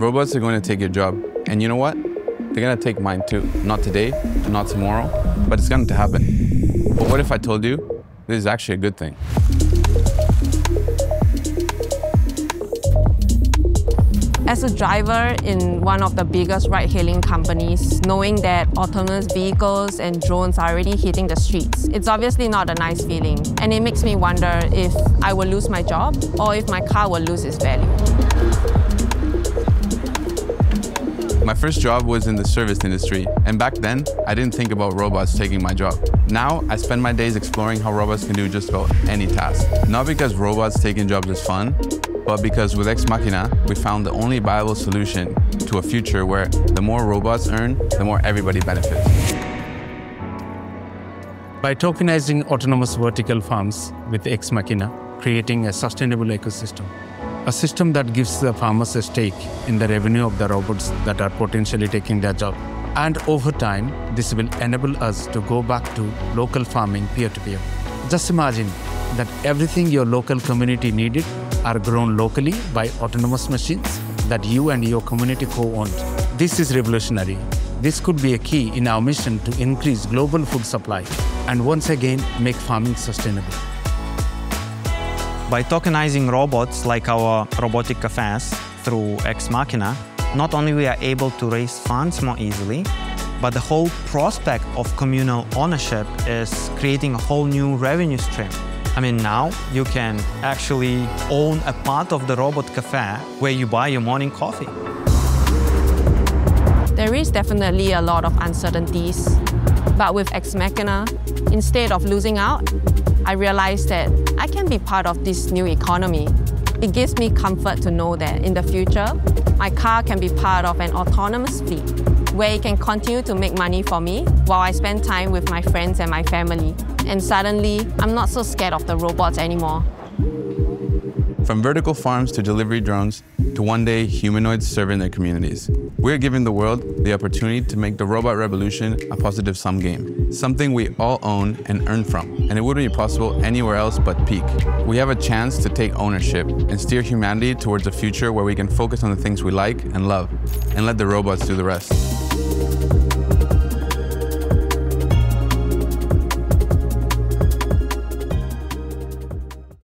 Robots are going to take your job. And you know what? They're going to take mine too. Not today, not tomorrow, but it's going to happen. But what if I told you this is actually a good thing? As a driver in one of the biggest ride-hailing companies, knowing that autonomous vehicles and drones are already hitting the streets, it's obviously not a nice feeling. And it makes me wonder if I will lose my job or if my car will lose its value. My first job was in the service industry, and back then, I didn't think about robots taking my job. Now, I spend my days exploring how robots can do just about any task. Not because robots taking jobs is fun, but because with XMAQUINA, we found the only viable solution to a future where the more robots earn, the more everybody benefits. By tokenizing autonomous vertical farms with Ex Machina, creating a sustainable ecosystem, a system that gives the farmers a stake in the revenue of the robots that are potentially taking their job. And over time, this will enable us to go back to local farming peer to peer. Just imagine that everything your local community needed are grown locally by autonomous machines that you and your community co-owned. This is revolutionary. This could be a key in our mission to increase global food supply and once again make farming sustainable. By tokenizing robots like our robotic cafes through XMAQUINA, not only we are able to raise funds more easily, but the whole prospect of communal ownership is creating a whole new revenue stream. I mean, now you can actually own a part of the robot cafe where you buy your morning coffee. There is definitely a lot of uncertainties, but with XMAQUINA, instead of losing out, I realized that I can be part of this new economy. It gives me comfort to know that in the future, my car can be part of an autonomous fleet where it can continue to make money for me while I spend time with my friends and my family. And suddenly, I'm not so scared of the robots anymore. From vertical farms to delivery drones, to one day humanoids serving their communities. We're giving the world the opportunity to make the robot revolution a positive sum game, something we all own and earn from, and it wouldn't be possible anywhere else but peaq. We have a chance to take ownership and steer humanity towards a future where we can focus on the things we like and love, and let the robots do the rest.